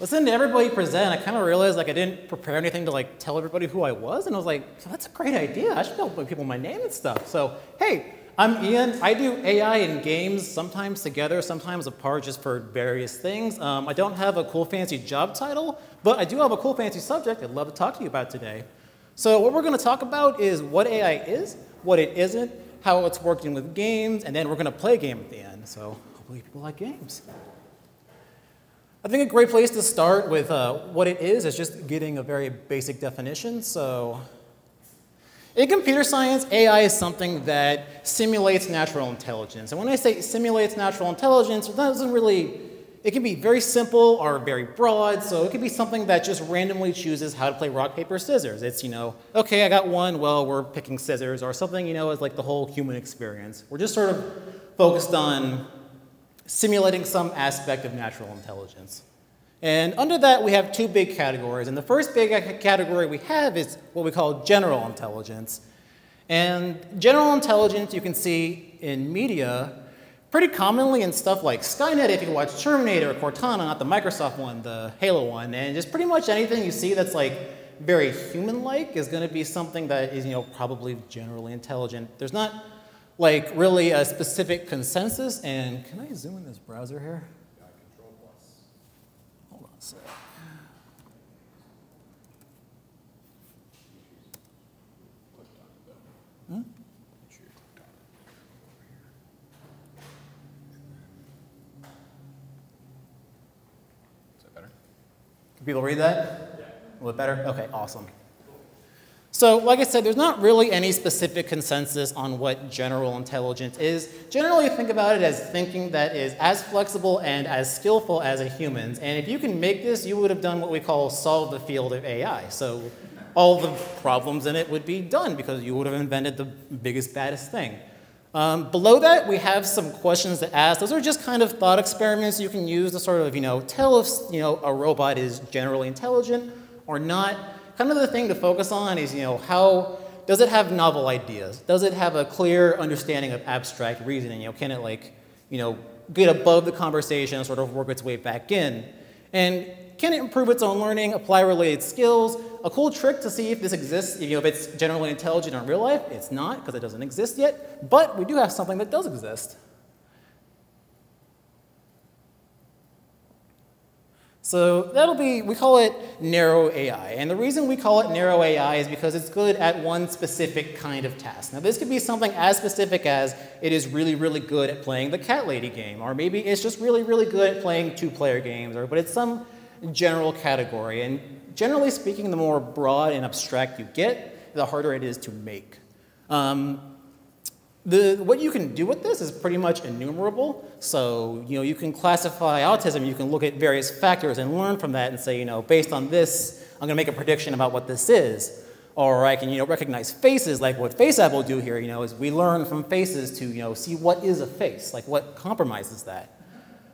listening to everybody present, I kind of realized like I didn't prepare anything to like tell everybody who I was, and I was like, "So that's a great idea. I should tell people my name and stuff. So hey, I'm Ian. I do AI in games, sometimes together, sometimes apart, just for various things. Um, I don't have a cool fancy job title, but I do have a cool fancy subject I'd love to talk to you about today. So what we're going to talk about is what AI is, what it isn't, how it's working with games, and then we're going to play a game at the end. So hopefully people like games. I think a great place to start with uh, what it is is just getting a very basic definition. So in computer science, AI is something that simulates natural intelligence. And when I say simulates natural intelligence, it doesn't really, it can be very simple or very broad. So it could be something that just randomly chooses how to play rock, paper, scissors. It's, you know, okay, I got one, well, we're picking scissors, or something, you know, is like the whole human experience. We're just sort of focused on simulating some aspect of natural intelligence. And under that, we have two big categories. And the first big category we have is what we call general intelligence. And general intelligence you can see in media pretty commonly in stuff like Skynet, if you watch Terminator, or Cortana, not the Microsoft one, the Halo one, and just pretty much anything you see that's like very human-like is going to be something that is, you know, probably generally intelligent. There's not like really a specific consensus. And can I zoom in this browser here? Yeah, control plus. Hold on a sec. Hmm? Can people read that? Yeah. A little better? Okay, awesome. So like I said, there's not really any specific consensus on what general intelligence is. Generally, think about it as thinking that is as flexible and as skillful as a human's. And if you can make this, you would have done what we call solve the field of AI. So all the problems in it would be done because you would have invented the biggest, baddest thing. Um, below that, we have some questions to ask. Those are just kind of thought experiments you can use to sort of, you know, tell if, you know, a robot is generally intelligent or not kind of the thing to focus on is, you know, how does it have novel ideas? Does it have a clear understanding of abstract reasoning? You know, can it like, you know, get above the conversation and sort of work its way back in? And can it improve its own learning, apply related skills? A cool trick to see if this exists, you know, if it's generally intelligent in real life, it's not because it doesn't exist yet, but we do have something that does exist. So that'll be, we call it narrow AI. And the reason we call it narrow AI is because it's good at one specific kind of task. Now this could be something as specific as it is really, really good at playing the cat lady game, or maybe it's just really, really good at playing two-player games, or, but it's some general category. And generally speaking, the more broad and abstract you get, the harder it is to make. Um, the, what you can do with this is pretty much innumerable. So, you know, you can classify autism, you can look at various factors and learn from that and say, you know, based on this, I'm gonna make a prediction about what this is. Or I can, you know, recognize faces like what FaceApp will do here, you know, is we learn from faces to, you know, see what is a face, like what compromises that.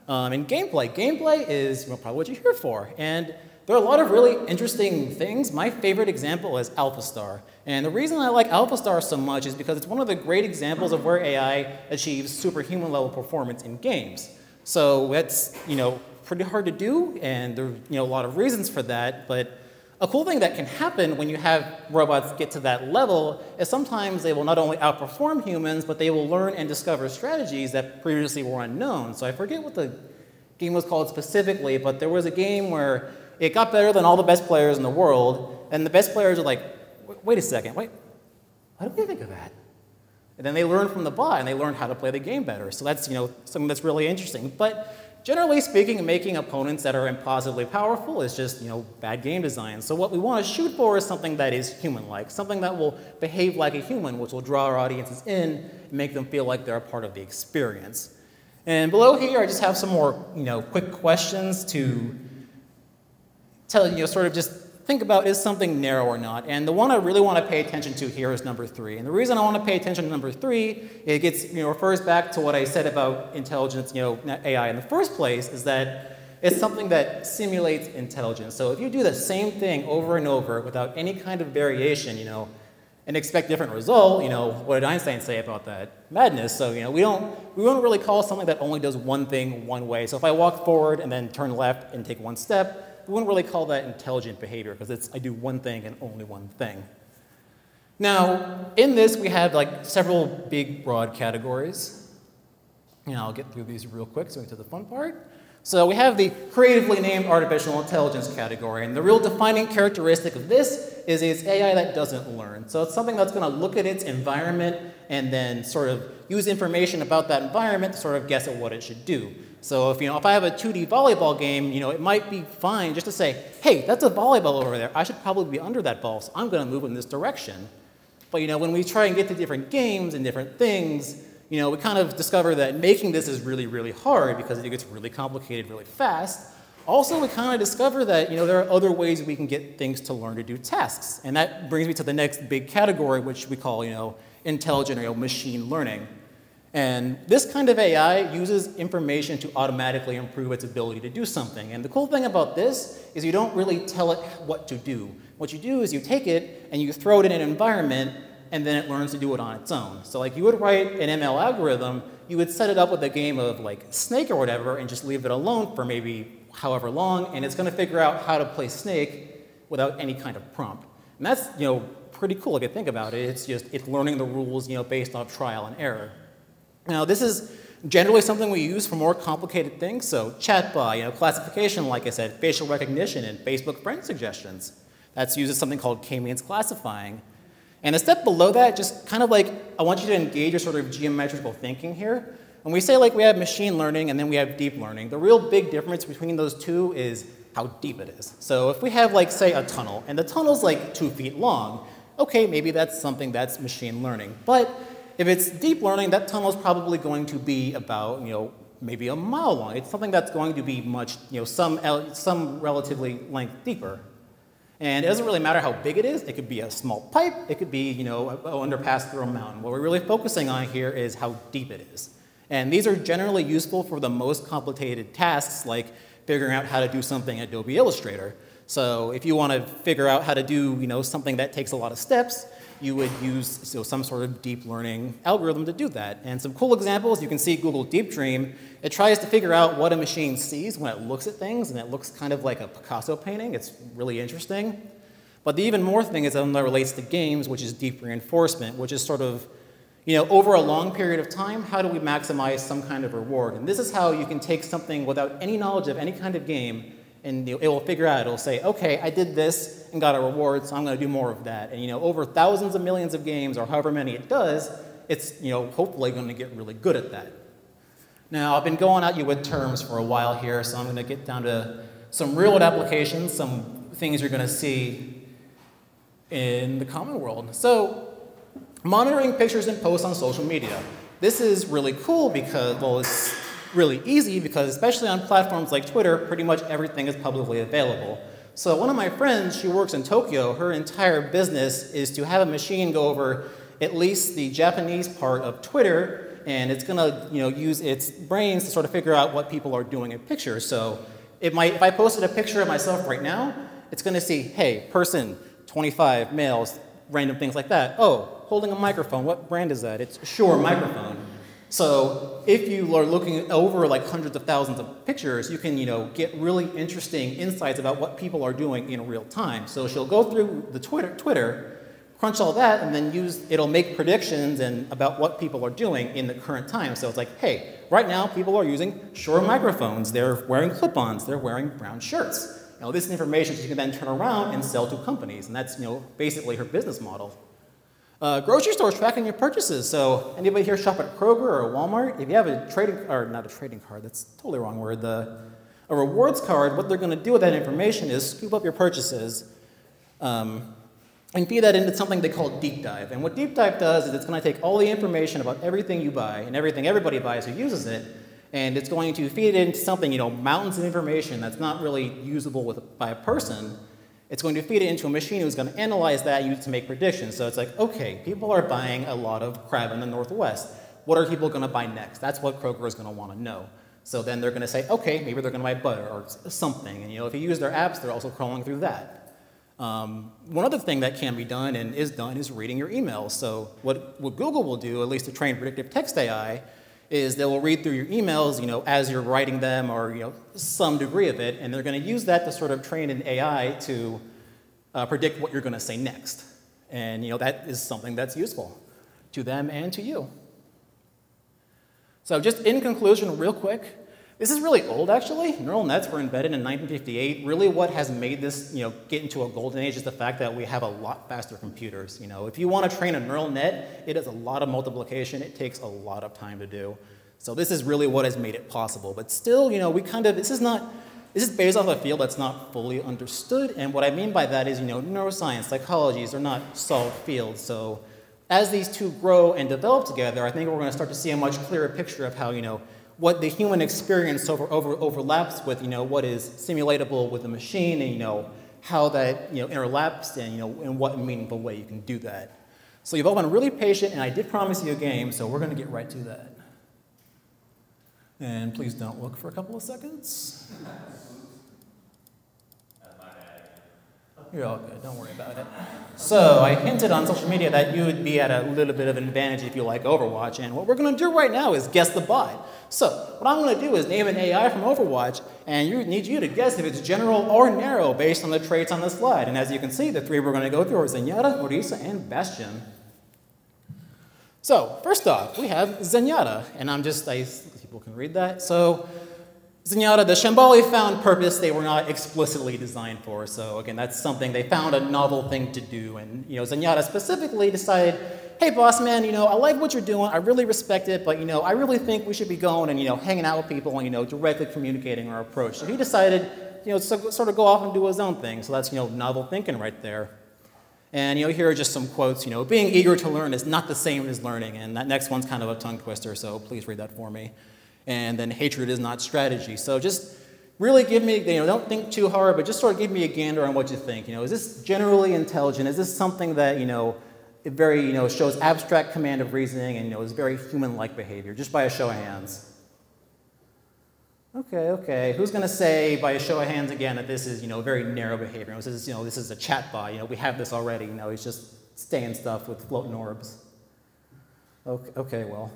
Um, and gameplay, gameplay is you know, probably what you're here for. And there are a lot of really interesting things. My favorite example is AlphaStar. And the reason I like AlphaStar so much is because it's one of the great examples of where AI achieves superhuman level performance in games. So that's, you know, pretty hard to do, and there are you know, a lot of reasons for that, but a cool thing that can happen when you have robots get to that level is sometimes they will not only outperform humans, but they will learn and discover strategies that previously were unknown. So I forget what the game was called specifically, but there was a game where it got better than all the best players in the world, and the best players are like, wait a second, wait, how did they think of that? And then they learn from the bot, and they learn how to play the game better. So that's you know something that's really interesting. But generally speaking, making opponents that are impossibly powerful is just you know bad game design. So what we want to shoot for is something that is human-like, something that will behave like a human, which will draw our audiences in and make them feel like they're a part of the experience. And below here, I just have some more you know quick questions to tell you know, sort of just think about is something narrow or not. And the one I really want to pay attention to here is number three. And the reason I want to pay attention to number three, it gets, you know, refers back to what I said about intelligence, you know, AI in the first place, is that it's something that simulates intelligence. So if you do the same thing over and over without any kind of variation, you know, and expect different result, you know, what did Einstein say about that? Madness. So, you know, we don't, we won't really call something that only does one thing one way. So if I walk forward and then turn left and take one step, we wouldn't really call that intelligent behavior because it's I do one thing and only one thing. Now, in this, we have like several big broad categories. And I'll get through these real quick so we get to the fun part. So we have the creatively named artificial intelligence category, and the real defining characteristic of this is it's AI that doesn't learn. So it's something that's going to look at its environment and then sort of use information about that environment to sort of guess at what it should do. So if you know if I have a 2D volleyball game, you know it might be fine just to say, "Hey, that's a volleyball over there. I should probably be under that ball, so I'm going to move in this direction." But you know when we try and get to different games and different things, you know, we kind of discover that making this is really, really hard because it gets really complicated really fast. Also, we kind of discover that, you know, there are other ways we can get things to learn to do tasks. And that brings me to the next big category, which we call, you know, intelligent or you know, machine learning. And this kind of AI uses information to automatically improve its ability to do something. And the cool thing about this is you don't really tell it what to do. What you do is you take it and you throw it in an environment and then it learns to do it on its own. So like you would write an ML algorithm, you would set it up with a game of like Snake or whatever and just leave it alone for maybe however long, and it's gonna figure out how to play Snake without any kind of prompt. And that's, you know, pretty cool if you think about it. It's just, it's learning the rules, you know, based on trial and error. Now this is generally something we use for more complicated things, so chatbot, you know, classification, like I said, facial recognition, and Facebook friend suggestions. That's used as something called k-means classifying. And a step below that, just kind of like, I want you to engage your sort of geometrical thinking here. When we say like we have machine learning and then we have deep learning, the real big difference between those two is how deep it is. So if we have like, say, a tunnel, and the tunnel's like two feet long, okay, maybe that's something that's machine learning. But if it's deep learning, that tunnel is probably going to be about, you know, maybe a mile long. It's something that's going to be much, you know, some, some relatively length deeper. And it doesn't really matter how big it is. It could be a small pipe. It could be, you know, an underpass through a mountain. What we're really focusing on here is how deep it is. And these are generally useful for the most complicated tasks like figuring out how to do something in Adobe Illustrator. So if you want to figure out how to do, you know, something that takes a lot of steps, you would use so some sort of deep learning algorithm to do that. And some cool examples, you can see Google Deep Dream. It tries to figure out what a machine sees when it looks at things, and it looks kind of like a Picasso painting. It's really interesting. But the even more thing is that relates to games, which is deep reinforcement, which is sort of, you know, over a long period of time, how do we maximize some kind of reward? And this is how you can take something without any knowledge of any kind of game and it will figure out, it'll say, okay, I did this and got a reward, so I'm going to do more of that. And you know, over thousands of millions of games, or however many it does, it's you know, hopefully going to get really good at that. Now, I've been going at you with terms for a while here, so I'm going to get down to some real-world applications, some things you're going to see in the common world. So, monitoring pictures and posts on social media. This is really cool because, well, it's really easy because especially on platforms like Twitter, pretty much everything is publicly available. So one of my friends, she works in Tokyo, her entire business is to have a machine go over at least the Japanese part of Twitter, and it's gonna you know, use its brains to sort of figure out what people are doing in pictures. So it might, if I posted a picture of myself right now, it's gonna see, hey, person, 25, males, random things like that. Oh, holding a microphone, what brand is that? It's Shure microphone. So if you are looking over like hundreds of thousands of pictures, you can you know, get really interesting insights about what people are doing in real time. So she'll go through the Twitter, Twitter crunch all that, and then use, it'll make predictions and about what people are doing in the current time. So it's like, hey, right now people are using Shure microphones, they're wearing clip-ons, they're wearing brown shirts. You know, this information she can then turn around and sell to companies, and that's you know, basically her business model. Uh, grocery stores tracking your purchases. So anybody here shop at Kroger or Walmart? If you have a trading, or not a trading card, that's totally wrong word. The, a rewards card, what they're going to do with that information is scoop up your purchases um, and feed that into something they call Deep Dive. And what Deep Dive does is it's going to take all the information about everything you buy and everything everybody buys who uses it, and it's going to feed it into something, you know, mountains of information that's not really usable with, by a person, it's going to feed it into a machine who's going to analyze that and use it to make predictions. So it's like, okay, people are buying a lot of crab in the Northwest. What are people going to buy next? That's what Kroger is going to want to know. So then they're going to say, okay, maybe they're going to buy butter or something. And you know, if you use their apps, they're also crawling through that. Um, one other thing that can be done and is done is reading your emails. So what, what Google will do, at least to train predictive text AI, is they will read through your emails, you know, as you're writing them or, you know, some degree of it, and they're going to use that to sort of train an AI to uh, predict what you're going to say next. And, you know, that is something that's useful to them and to you. So just in conclusion, real quick, this is really old, actually. Neural nets were embedded in 1958. Really, what has made this, you know, get into a golden age is the fact that we have a lot faster computers. You know, if you want to train a neural net, it is a lot of multiplication. It takes a lot of time to do. So this is really what has made it possible. But still, you know, we kind of this is not. This is based off a field that's not fully understood, and what I mean by that is, you know, neuroscience, psychologies are not solved fields. So as these two grow and develop together, I think we're going to start to see a much clearer picture of how, you know, what the human experience over, over, overlaps with, you know, what is simulatable with the machine and, you know, how that, you know, interlaps and, you know, in what meaningful way you can do that. So you've all been really patient, and I did promise you a game, so we're going to get right to that. And please don't look for a couple of seconds. You're all good, don't worry about it. So, I hinted on social media that you would be at a little bit of an advantage if you like Overwatch, and what we're gonna do right now is guess the bot. So, what I'm gonna do is name an AI from Overwatch, and you need you to guess if it's general or narrow based on the traits on the slide. And as you can see, the three we're gonna go through are Zenyatta, Orisa, and Bastion. So, first off, we have Zenyatta, and I'm just, I, people can read that. So, Zenyatta, the Shambali found purpose they were not explicitly designed for. So again, that's something they found a novel thing to do. And you know, Zenyatta specifically decided, hey boss man, you know, I like what you're doing, I really respect it, but you know, I really think we should be going and you know, hanging out with people and you know, directly communicating our approach. So he decided, you know, to sort of go off and do his own thing. So that's you know, novel thinking right there. And you know, here are just some quotes. You know, being eager to learn is not the same as learning. And that next one's kind of a tongue twister, so please read that for me and then hatred is not strategy. So just really give me, you know, don't think too hard, but just sort of give me a gander on what you think. You know, is this generally intelligent? Is this something that, you know, it very, you know, shows abstract command of reasoning and, you know, is very human-like behavior, just by a show of hands? Okay, okay. Who's going to say, by a show of hands again, that this is, you know, very narrow behavior? This is, you know, this is a chat bot. You know, we have this already. You know, he's just staying stuff with floating orbs. Okay, okay well.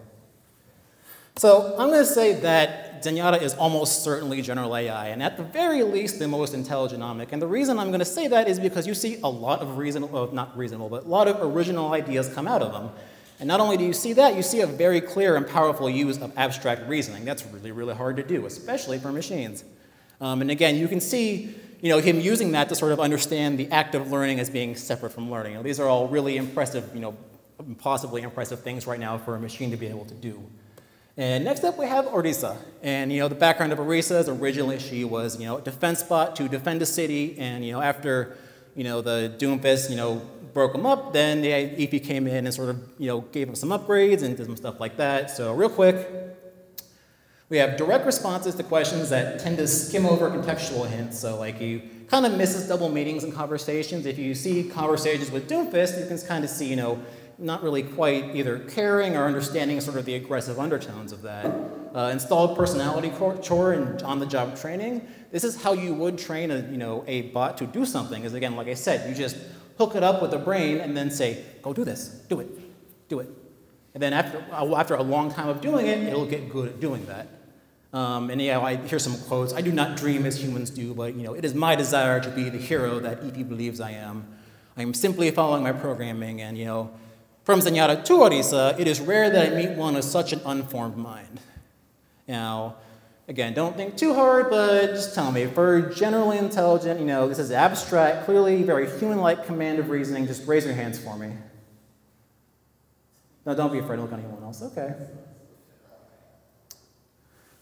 So I'm going to say that Zenyatta is almost certainly general AI, and at the very least, the most intelligent Omnic. And the reason I'm going to say that is because you see a lot of reasonable, not reasonable, but a lot of original ideas come out of them. And not only do you see that, you see a very clear and powerful use of abstract reasoning. That's really, really hard to do, especially for machines. Um, and again, you can see you know, him using that to sort of understand the act of learning as being separate from learning. Know, these are all really impressive, you know, possibly impressive things right now for a machine to be able to do. And next up we have Orisa. And you know, the background of Orisa is originally she was, you know, a defense bot to defend a city. And you know, after, you know, the Doomfist, you know, broke them up, then the Efi came in and sort of, you know, gave them some upgrades and did some stuff like that. So real quick, we have direct responses to questions that tend to skim over contextual hints. So like you kind of misses double meanings in conversations. If you see conversations with Doomfist, you can kind of see, you know, not really quite either caring or understanding sort of the aggressive undertones of that. Uh, installed personality chore and on-the-job training. This is how you would train a, you know, a bot to do something. Is again, like I said, you just hook it up with the brain and then say, go do this, do it, do it. And then after, uh, after a long time of doing it, it'll get good at doing that. Um, and yeah, I hear some quotes. I do not dream as humans do, but you know, it is my desire to be the hero that Efi believes I am. I am simply following my programming, and you know, from Zenyatta to Orisa, it is rare that I meet one with such an unformed mind. Now, again, don't think too hard, but just tell me, for generally intelligent, you know, this is abstract, clearly very human-like command of reasoning, just raise your hands for me. No, don't be afraid, to look at anyone else, okay.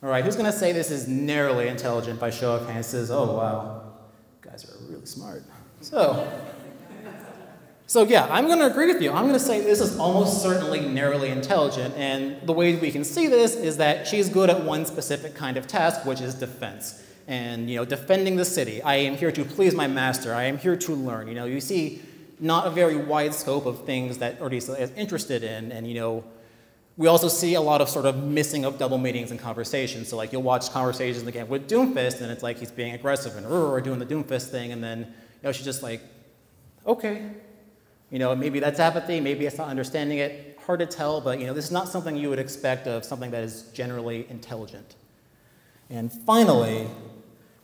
All right, who's gonna say this is narrowly intelligent by show of hands? Says, oh wow, you guys are really smart. So, so yeah, I'm going to agree with you. I'm going to say this is almost certainly narrowly intelligent, and the way we can see this is that she's good at one specific kind of task, which is defense. And you know, defending the city. I am here to please my master. I am here to learn. You know, you see not a very wide scope of things that Orisa is interested in, and you know, we also see a lot of sort of missing of double meanings and conversations. So like you'll watch conversations again with Doomfist, and it's like he's being aggressive and or doing the Doomfist thing, and then you know she's just like, okay, you know, maybe that's apathy, maybe it's not understanding it. hard to tell, but you know, this is not something you would expect of something that is generally intelligent. And finally,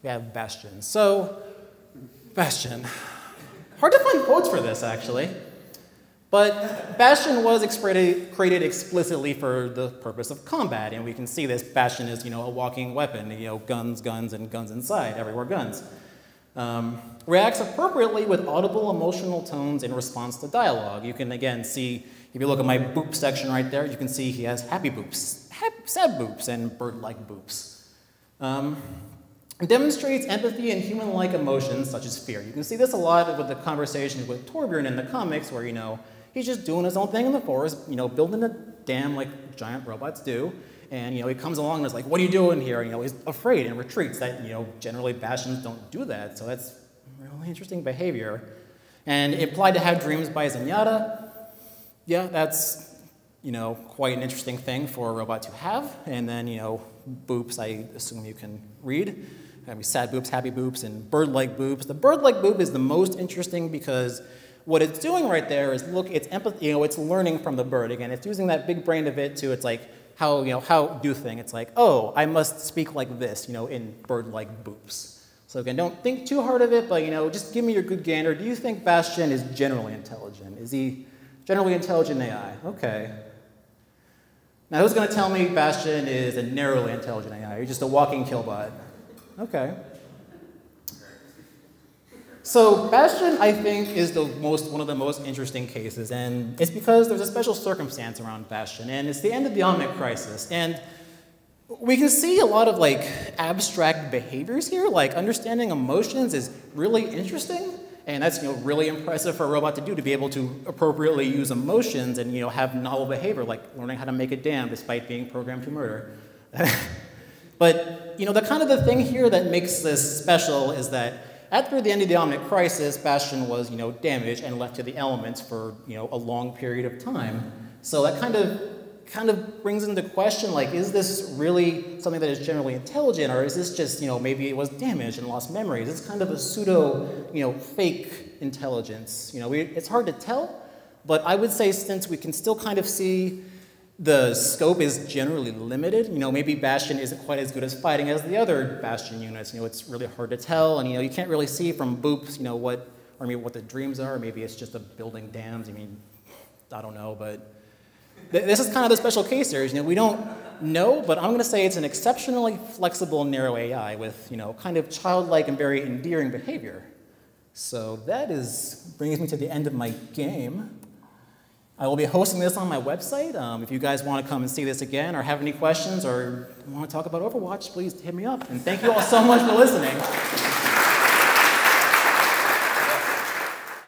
we have Bastion. So, Bastion. Hard to find quotes for this, actually. But Bastion was created explicitly for the purpose of combat, and we can see this. Bastion is, you know, a walking weapon, you know, guns, guns, and guns inside, everywhere guns. Um, reacts appropriately with audible emotional tones in response to dialogue. You can, again, see, if you look at my boop section right there, you can see he has happy boops, sad boops, and bird-like boops. Um, demonstrates empathy and human-like emotions such as fear. You can see this a lot with the conversations with Torbjorn in the comics where, you know, He's just doing his own thing in the forest, you know, building a dam like giant robots do. And, you know, he comes along and is like, what are you doing here? And, you know, he's afraid and retreats. That, you know, generally Bastions don't do that. So that's really interesting behavior. And applied to have dreams by Zenyatta. Yeah, that's, you know, quite an interesting thing for a robot to have. And then, you know, boops, I assume you can read. I mean, sad boops, happy boops, and bird-like boops. The bird-like boop is the most interesting because what it's doing right there is look, it's empathy, you know, it's learning from the bird. Again, it's using that big brain of it to, it's like, how, you know, how do thing. It's like, oh, I must speak like this, you know, in bird-like boops. So again, don't think too hard of it, but, you know, just give me your good gander. Do you think Bastion is generally intelligent? Is he generally intelligent AI? Okay. Now, who's going to tell me Bastion is a narrowly intelligent AI? You're just a walking killbot. Okay. So Bastion, I think, is the most, one of the most interesting cases, and it's because there's a special circumstance around Bastion, and it's the end of the Omnic Crisis. And we can see a lot of like abstract behaviors here, like understanding emotions is really interesting, and that's you know really impressive for a robot to do to be able to appropriately use emotions and you know have novel behavior, like learning how to make a dam despite being programmed to murder. but you know the kind of the thing here that makes this special is that after the end of the Omnic Crisis, Bastion was, you know, damaged and left to the elements for, you know, a long period of time. So that kind of kind of brings into question, like, is this really something that is generally intelligent, or is this just, you know, maybe it was damaged and lost memories? It's kind of a pseudo, you know, fake intelligence. You know, we, it's hard to tell, but I would say since we can still kind of see the scope is generally limited. You know, maybe Bastion isn't quite as good as fighting as the other Bastion units. You know, it's really hard to tell, and you know, you can't really see from boops, you know, what or maybe what the dreams are. Maybe it's just a building dams. I mean, I don't know, but th this is kind of the special case here. You know, we don't know, but I'm going to say it's an exceptionally flexible narrow AI with you know, kind of childlike and very endearing behavior. So that is brings me to the end of my game. I will be hosting this on my website. Um, if you guys want to come and see this again or have any questions or want to talk about Overwatch, please hit me up. And thank you all so much for listening.